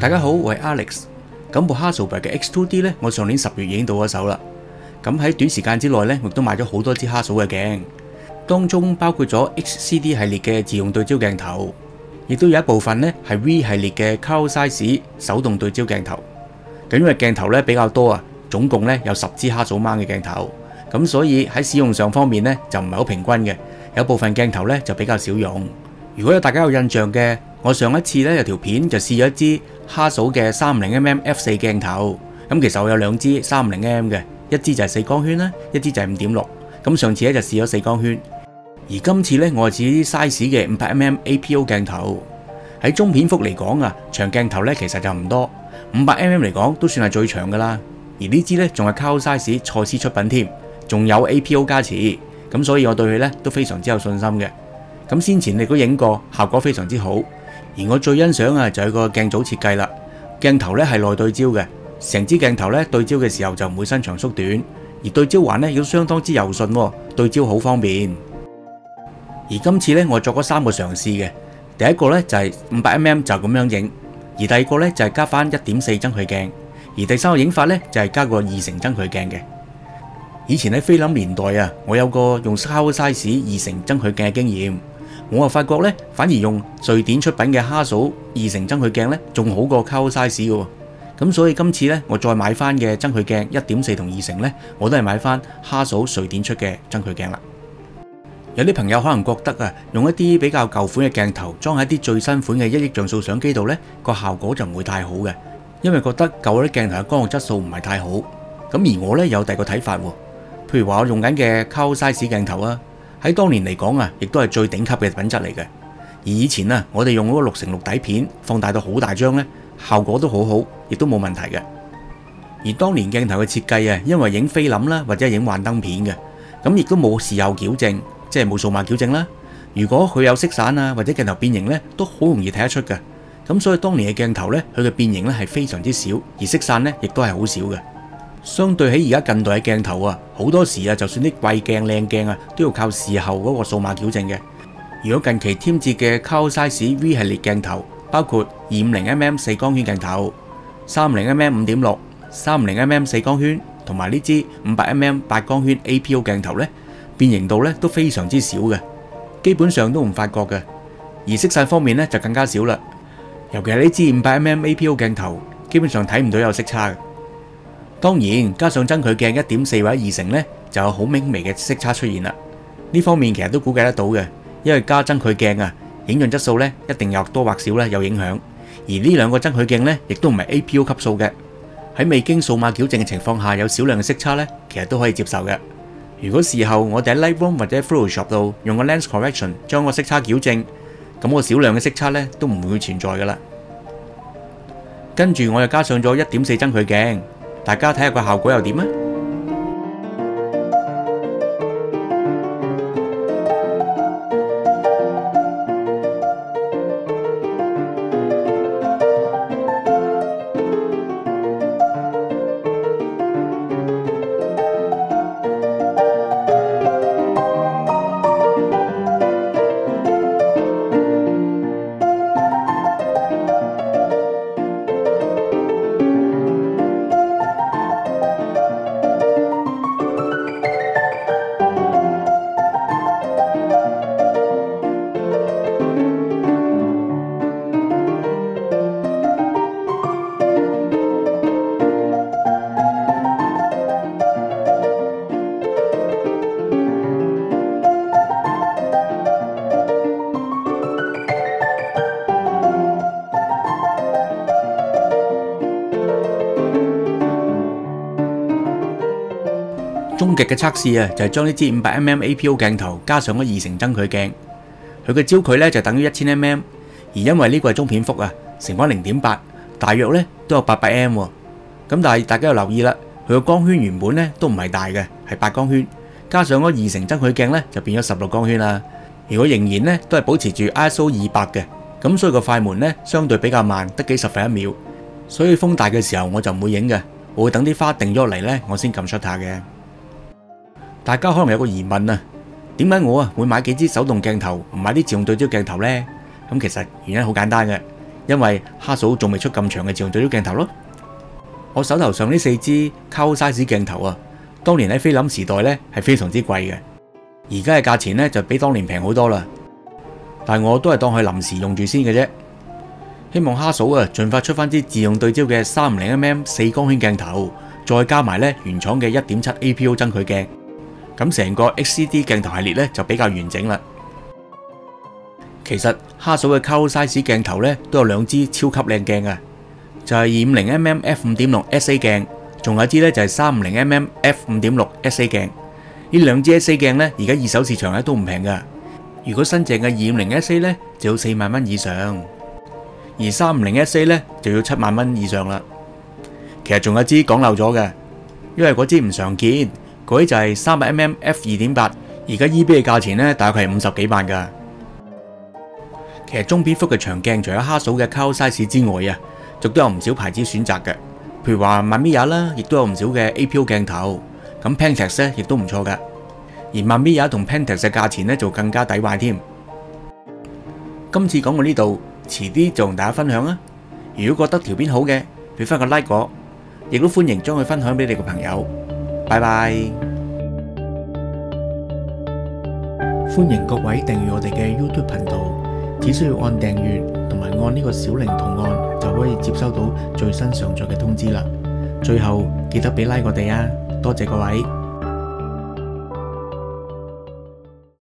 大家好，我系 Alex。咁部 h a s 哈苏嘅 X2D 咧，我上年十月已经到咗手啦。咁喺短时间之内咧，我都买咗好多支 h a 哈苏嘅镜，当中包括咗 XCD 系列嘅自用对焦镜头，亦都有一部分咧系 V 系列嘅 Carl Zeiss 手动对焦镜头。咁因为镜头咧比较多啊，总共咧有十支哈苏掹嘅镜头，咁所以喺使用上方面咧就唔系好平均嘅，有部分镜头咧就比较少用。如果有大家有印象嘅，我上一次咧有条片就试咗一支哈苏嘅三五零 m m f 四镜头。咁其实我有两支五零 m m 嘅，一支就系四光圈啦，一支就系五点六。咁上次咧就试咗四光圈，而今次咧我系持 size 嘅五百 m m APO 镜头。喺中片幅嚟讲啊，长镜头咧其实就唔多五百 m m 嚟讲都算系最长噶啦。而呢支咧仲系 c o r Size 蔡司出品添，仲有 APO 加持，咁所以我对佢咧都非常之有信心嘅。咁先前你都影过，效果非常之好。而我最欣赏啊就系个镜组设计啦，镜头咧系内对焦嘅，成支镜头咧对焦嘅时候就唔会伸长缩短，而对焦环咧亦都相当之柔顺，对焦好方便。而今次咧我作咗三个尝试嘅，第一个咧就系五百 mm 就咁样影，而第二个咧就系加翻一点四增距镜，而第三个影法咧就系加个二成增距镜嘅。以前喺菲林年代啊，我有个用 Carl z e i 二成增距镜嘅经验。我啊发觉咧，反而用瑞典出品嘅哈嫂二成增距镜咧，仲好过 c o s i z e 嘅。咁所以今次咧，我再买翻嘅增距镜一点四同二成咧，我都系买翻哈嫂瑞典出嘅增距镜啦。有啲朋友可能觉得啊，用一啲比较旧款嘅镜头装喺啲最新款嘅一亿像素相机度咧，个效果就唔会太好嘅，因为觉得旧嗰啲镜头嘅光学质素唔系太好。咁而我咧有第二个睇法，譬如话我用紧嘅 c o s i z e 镜头啊。喺当年嚟讲啊，亦都系最顶级嘅品质嚟嘅。而以前啊，我哋用嗰个六乘六底片放大到好大张咧，效果都好好，亦都冇问题嘅。而当年镜头嘅设计啊，因为影菲林啦或者影幻灯片嘅，咁亦都冇事后矫正，即系冇数码矫正啦。如果佢有色散啊或者镜头变形咧，都好容易睇得出嘅。咁所以当年嘅镜头咧，佢嘅变形咧系非常之少，而色散咧亦都系好少嘅。相对起而家近代嘅镜头啊，好多时啊，就算啲贵镜靓镜啊，都要靠事后嗰个数码矫正嘅。如果近期添置嘅 c a s l z e i V 系列镜头，包括 2.50mm 四光圈镜头、3.0mm 五点六、3.0mm 四光圈，同埋呢支 500mm 八光圈 APO 镜头咧，变形度咧都非常之少嘅，基本上都唔发觉嘅。而色散方面咧就更加少啦，尤其系呢支 500mm APO 镜头，基本上睇唔到有色差嘅。当然，加上增距镜一点四或者二成呢，就有好明微嘅色差出现啦。呢方面其实都估计得到嘅，因为加增距镜啊，影像质素呢一定或多或少呢有影响。而呢两个增距镜呢，亦都唔系 APO 级数嘅，喺未经数码矫正嘅情况下，有少量嘅色差呢，其实都可以接受嘅。如果事后我哋喺 Lightroom 或者 Photoshop 度用个 Lens Correction 将个色差矫正，咁我少量嘅色差呢，都唔会存在噶啦。跟住我又加上咗一点四增距镜。大家睇下个效果又点啊！终极嘅测试啊，就系将呢支五百 m m APO 镜头加上嗰二成增距镜，佢嘅焦距咧就等于一千 m m 而因为呢个系中片幅啊，成乘零点八，大约咧都有八百 m m 咁但系大家要留意啦，佢嘅光圈原本咧都唔系大嘅，系八光圈，加上嗰二成增距镜咧就变咗十六光圈啦。如果仍然咧都系保持住 ISO 二百嘅，咁所以个快门咧相对比较慢，得几十分一秒。所以风大嘅时候我就唔会影嘅，我会等啲花定咗落嚟咧，我先揿 shutter 嘅。大家可能有个疑问啊，点解我啊会买几支手动镜头，唔买啲自动对焦镜头呢？咁其实原因好简单嘅，因为哈嫂仲未出咁长嘅自动对焦镜头咯。我手头上呢四支靠 size 镜头啊，当年喺菲林时代呢系非常之贵嘅，而家嘅价钱呢就比当年平好多啦。但我都系当佢临时用住先嘅啫。希望哈嫂啊，尽快出翻啲自用对焦嘅三零 mm 四光圈镜头，再加埋咧原厂嘅一点七 APO 增距镜。咁成个 XCD 镜头系列咧就比较完整啦。其实哈苏嘅卡 size 镜头咧都有两支超级靓镜嘅，就系二五零 mm f 五点六 SA 镜，仲有支咧就系三五零 mm f 五点六 SA 镜。呢两支 SA 镜咧而家二手市场咧都唔平噶。如果新净嘅二五零 SA 咧就要四万蚊以上，而三五零 SA 咧就要七万蚊以上啦。其实仲有支讲漏咗嘅，因为嗰支唔常见。嗰啲就系三百 mm f 二点八，而家 EB 嘅价钱咧，大概系五十几万噶。其实中蝙蝠嘅长镜，除咗哈苏嘅 Carl Size 之外啊，仲都有唔少牌子选择嘅，譬如话曼米亚啦，亦都有唔少嘅 APO 镜头，咁 Pentax 咧亦都唔错噶。而曼米亚同 Pentax 嘅价钱咧就更加抵坏添。今次讲到呢度，迟啲就同大家分享啊。如果觉得条片好嘅，俾翻个 like 我，亦都欢迎将佢分享俾你嘅朋友。拜拜！欢迎各位订阅我哋嘅 YouTube 频道，只需要按订阅同埋按呢个小铃图案，就可以接收到最新上载嘅通知啦。最后记得俾拉我哋啊！多谢各位。